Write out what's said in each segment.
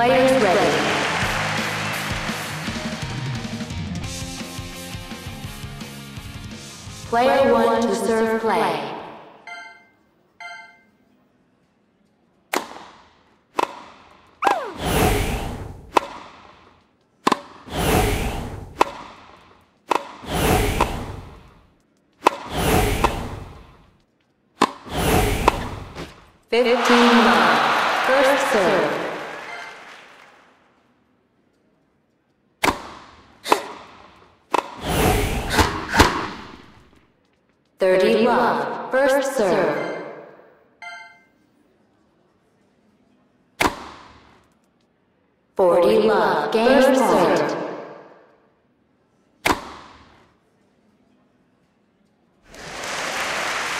Players ready. Player one to serve play. Fifteen. First serve. Thirty love. First serve. Forty love. Game serve.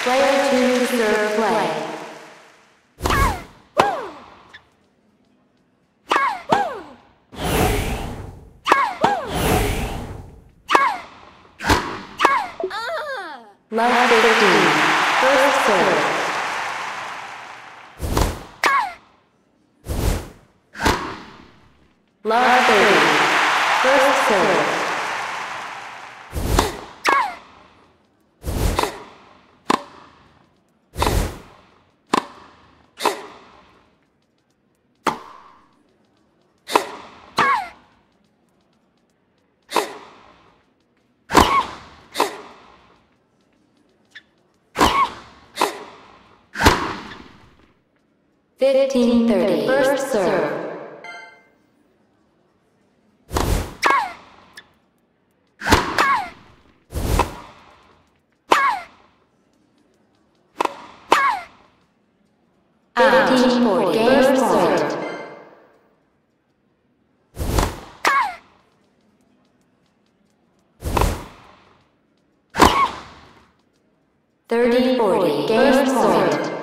Player two serve play. Love 15. First serve. Love 30. First serve. Fifteen thirty. First serve. Fifteen forty. Thirty forty. Game.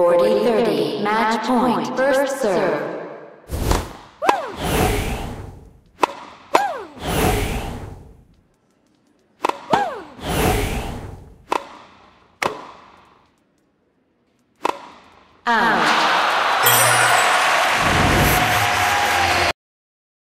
40-30, match point, first serve. Ah.